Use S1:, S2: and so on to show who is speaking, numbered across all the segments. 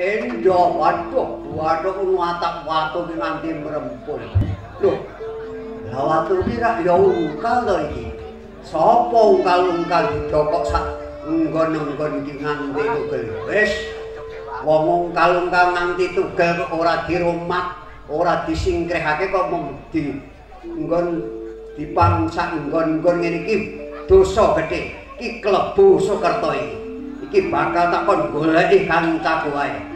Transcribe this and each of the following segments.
S1: Endo, waduh, waduh kuno atak watu ki nganti merempul. Loh. Lah watu ki rak ya ungkal to iki. Sapa ungkal-ungkal didokok sak nggon-nggon iki nganti tugel. Wis. Wong ungkal-ungkal nganti tugel ora dirumat, ora disingkrehake kok mung di nggon dipangsak nggon-nggon ngene iki dosa gedhe. Iki klebu Sukerto iki. Iki bakal tak kon goleki kancaku wae.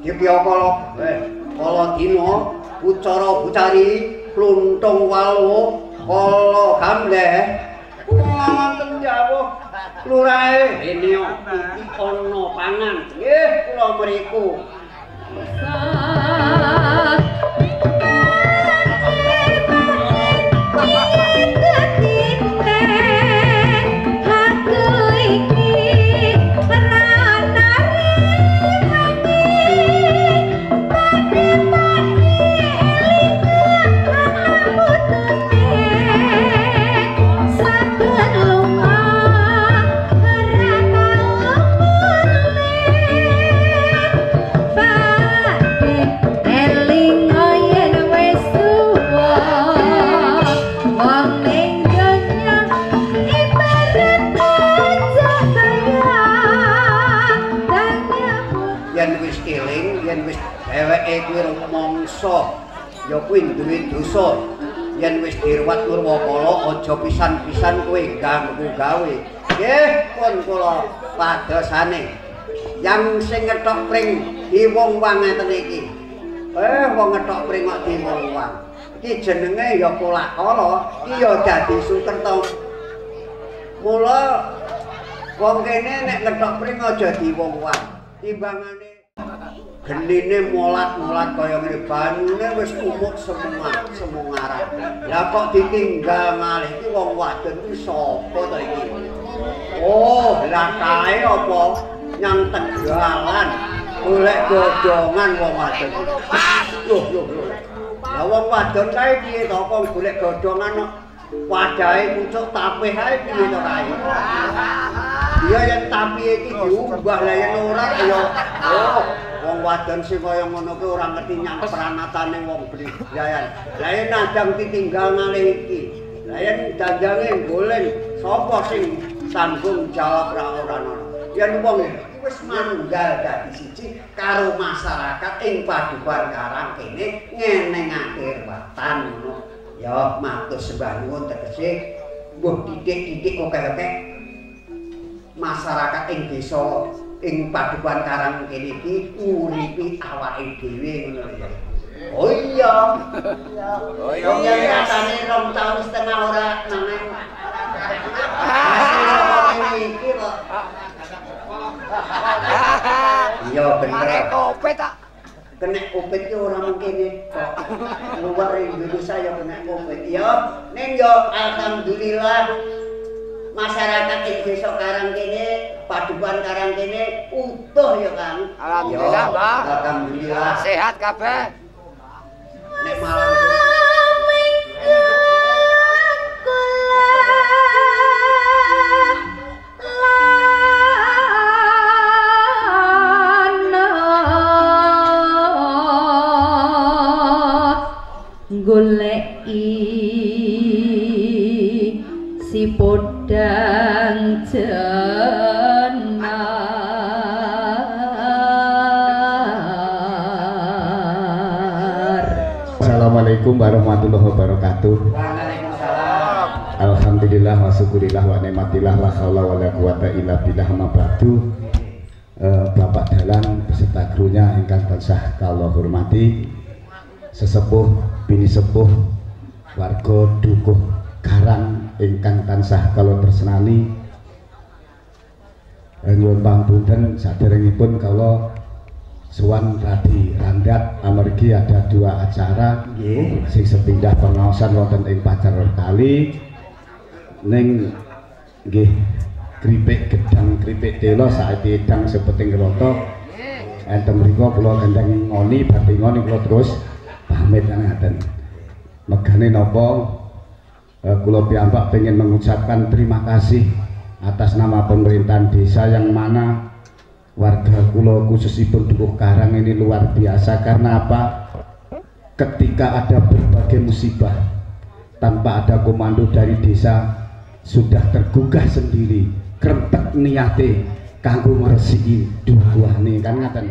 S1: Dipiokolo, eh, kala dina ucara bucari kluntung walu kala gamleh wonten jawuh lurae ini iki ana pangan. Nggih kula mriku rumangsa ya kuwi duwe dosa. Yen wis diruwat Nurwakala aja pisan-pisan kowe ganggu gawe. Nggih pun kula padosane. Yang sing ngethok pring di wong-wang ngeten iki. Eh wong ngethok pring kok di wong-wang iki jenenge ya Kulakala iki ya dadi Sukerto mula wong kene nek ngethok pring aja di wong-wang timbangane genine molat-molat kaya ngene banyune wis umuk semua semungaran lah kok ditinggal malih iki wong wadon iki sapa to iki? Oh lah kae apa? Nyang tegalan golek godhongan wong wadon loh loh lah wong wadon kae piye to? Kok golek godhongan kok wadahe pucuk tapih ae piye to kae Iya yen tapi iki diubah. Lah yen ora ya oh wong wadon sing kaya ngono kuwi ora ngerti nyang pranatane wong Brigayan. Lah yen nadang ditinggal ngalih iki. Lah yen dandange goleng sapa sing sanggung jawab ra ora ono. Yen wong wis manunggal dadi siji karo masyarakat ing padukuhan Karang kene ngenengake watan ngono. Ya matur sembah nuwun tegese mbuh titik-titik oke-oke masyarakat ing desa ing padukuhan Karang kene iki nguripi awake dhewe ngono ya. Oh iya. Oh iya. Wong yen rasane rong taun setengah ora nanging. iki kok. Iya bener.
S2: Kopet tak.
S1: Kena kopet ki ora mungkin kok. Luar Indonesia ya kena kopet. Ya, ning yo alhamdulillah masyarakat ing desa Karang kene, padukuhan Karang kene utuh ya, Kang.
S2: Alhamdulillah, Mbah.
S1: Alhamdulillah.
S2: Sehat kabeh.
S1: Nek malam
S3: goleki si podang jenar
S4: Assalamualaikum warahmatullahi wabarakatuh.
S1: Waalaikumsalam.
S4: Alhamdulillah wa syukurillah wa nikmatillah la haula wala quwata illa billah ma ba'du. Eh, Bapak Dalang beserta krunya ingkang tansah kula hormati sesepuh bini sepuh warga dukuh Karang ingkang tansah kula tresnani Eh, nyuwun pangapunten saderengipun kula Suwan Radi Randat amargi ada dua acara.
S1: Nggih.
S4: sing sepindah pengaosan wonten ing Pacar kali ning nggih kripik gedang kripik telo saat edang sepeting roto. Enten mriku kula endang ngoni badhe ngoni kula terus pamit ngaten. Megane napa? Eh, kula piyambak pengen mengucapkan terima kasih atas nama pemerintahan desa yang mana warga kulo khususipun Dukuh Karang ini luar biasa. Karena apa? Ketika ada berbagai musibah tanpa ada komando dari desa sudah tergugah sendiri. Krentek niate kanggo meresiki dukuhane. Kan ngaten?